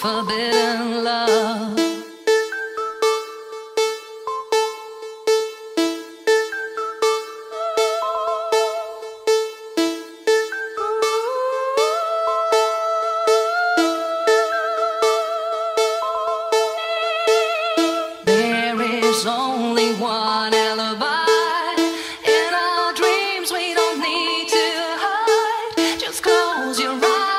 forbidden love. There is only one alibi. In our dreams, we don't need to hide. Just close your eyes.